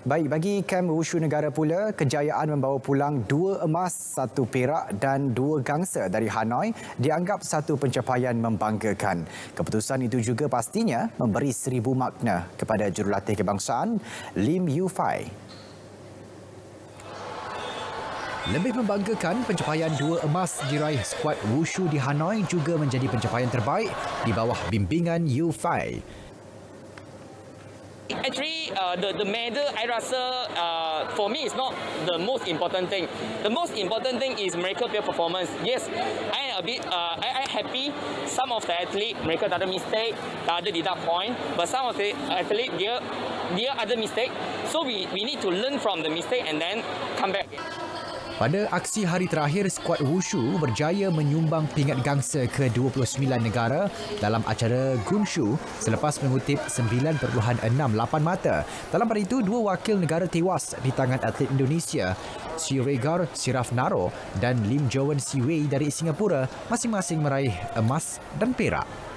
Baik, bagi kem wushu negara pula, kejayaan membawa pulang dua emas, satu perak dan dua gangsa dari Hanoi dianggap satu pencapaian membanggakan. Keputusan itu juga pastinya memberi seribu makna kepada jurulatih kebangsaan Lim Yu Fai. Lebih membanggakan, pencapaian dua emas diraih skuad wushu di Hanoi juga menjadi pencapaian terbaik di bawah bimbingan Yu Fai. Actually, uh, the, the medal, I rasa, uh, for me, is not the most important thing. The most important thing is mereka punya performance. Yes, I am a bit, uh, I, I happy. Some of the athlete, mereka tak ada mistake, tak ada deduct point. But some of the athlete, dia, dia ada mistake. So we, we need to learn from the mistake and then come back. Pada aksi hari terakhir, skuad Wushu berjaya menyumbang pingat gangsa ke-29 negara dalam acara Gunshu selepas mengutip 9.68 mata. Dalam pada itu, dua wakil negara tewas di tangan atlet Indonesia, Siregar Sirafnaro dan Lim Jowen Siwei dari Singapura masing-masing meraih emas dan perak.